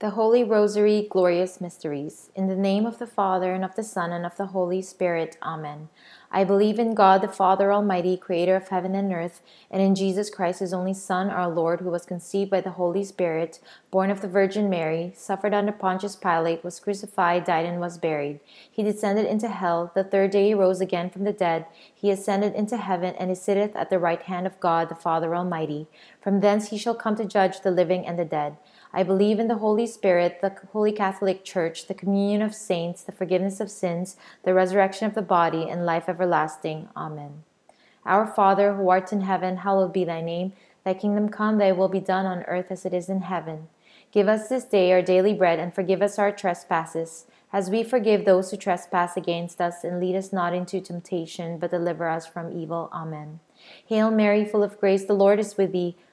The Holy Rosary Glorious Mysteries. In the name of the Father, and of the Son, and of the Holy Spirit. Amen. I believe in God, the Father Almighty, creator of heaven and earth, and in Jesus Christ, his only Son, our Lord, who was conceived by the Holy Spirit, born of the Virgin Mary, suffered under Pontius Pilate, was crucified, died, and was buried. He descended into hell. The third day he rose again from the dead. He ascended into heaven, and he sitteth at the right hand of God, the Father Almighty. From thence he shall come to judge the living and the dead. I believe in the Holy Spirit, the Holy Catholic Church, the communion of saints, the forgiveness of sins, the resurrection of the body, and life everlasting. Amen. Our Father, who art in heaven, hallowed be thy name. Thy kingdom come, thy will be done on earth as it is in heaven. Give us this day our daily bread, and forgive us our trespasses, as we forgive those who trespass against us, and lead us not into temptation, but deliver us from evil. Amen. Hail Mary, full of grace, the Lord is with thee.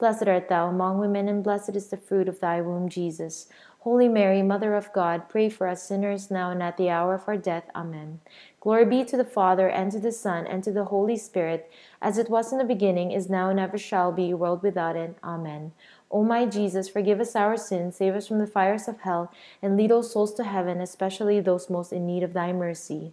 Blessed art thou among women, and blessed is the fruit of thy womb, Jesus. Holy Mary, Mother of God, pray for us sinners now and at the hour of our death. Amen. Glory be to the Father, and to the Son, and to the Holy Spirit, as it was in the beginning, is now, and ever shall be, world without end. Amen. O my Jesus, forgive us our sins, save us from the fires of hell, and lead all souls to heaven, especially those most in need of thy mercy.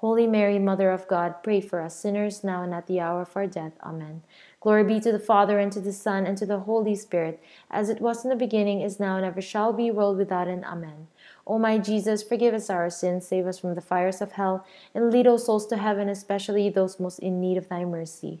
Holy Mary, Mother of God, pray for us sinners, now and at the hour of our death. Amen. Glory be to the Father, and to the Son, and to the Holy Spirit, as it was in the beginning, is now, and ever shall be, world without end. Amen. O my Jesus, forgive us our sins, save us from the fires of hell, and lead all souls to heaven, especially those most in need of thy mercy.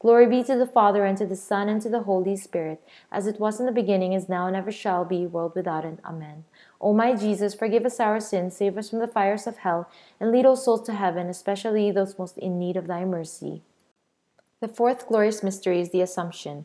Glory be to the Father, and to the Son, and to the Holy Spirit, as it was in the beginning, is now, and ever shall be, world without end. Amen. O my Jesus, forgive us our sins, save us from the fires of hell, and lead all souls to heaven, especially those most in need of thy mercy. The fourth glorious mystery is the Assumption.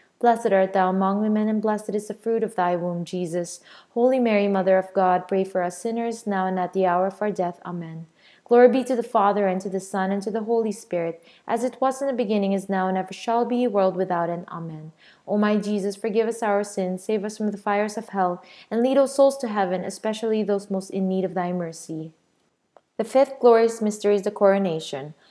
Blessed art thou among women, and blessed is the fruit of thy womb, Jesus. Holy Mary, Mother of God, pray for us sinners now and at the hour of our death. Amen. Glory be to the Father, and to the Son, and to the Holy Spirit, as it was in the beginning, is now, and ever shall be, world without end. Amen. O my Jesus, forgive us our sins, save us from the fires of hell, and lead all souls to heaven, especially those most in need of thy mercy. The fifth glorious mystery is the coronation.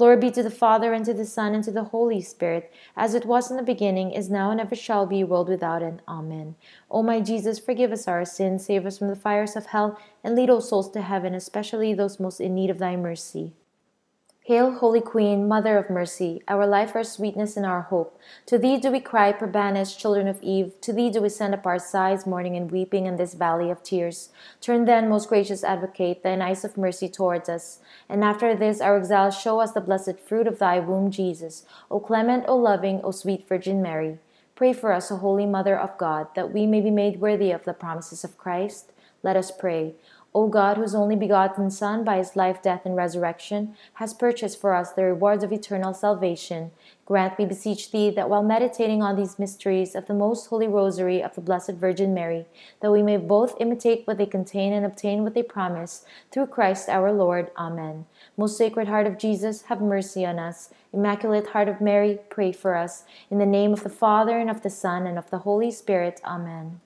Glory be to the Father, and to the Son, and to the Holy Spirit, as it was in the beginning, is now, and ever shall be, world without end. Amen. O my Jesus, forgive us our sins, save us from the fires of hell, and lead all souls to heaven, especially those most in need of thy mercy. Hail, Holy Queen, Mother of Mercy, our life, our sweetness, and our hope. To thee do we cry, poor banished children of Eve. To thee do we send up our sighs, mourning and weeping in this valley of tears. Turn then, most gracious Advocate, thine eyes of mercy towards us. And after this our exile, show us the blessed fruit of thy womb, Jesus. O clement, O loving, O sweet Virgin Mary. Pray for us, O Holy Mother of God, that we may be made worthy of the promises of Christ. Let us pray. O God, whose only begotten Son, by his life, death, and resurrection, has purchased for us the rewards of eternal salvation, grant, we beseech thee, that while meditating on these mysteries of the most holy rosary of the Blessed Virgin Mary, that we may both imitate what they contain and obtain what they promise, through Christ our Lord. Amen. Most Sacred Heart of Jesus, have mercy on us. Immaculate Heart of Mary, pray for us. In the name of the Father, and of the Son, and of the Holy Spirit. Amen.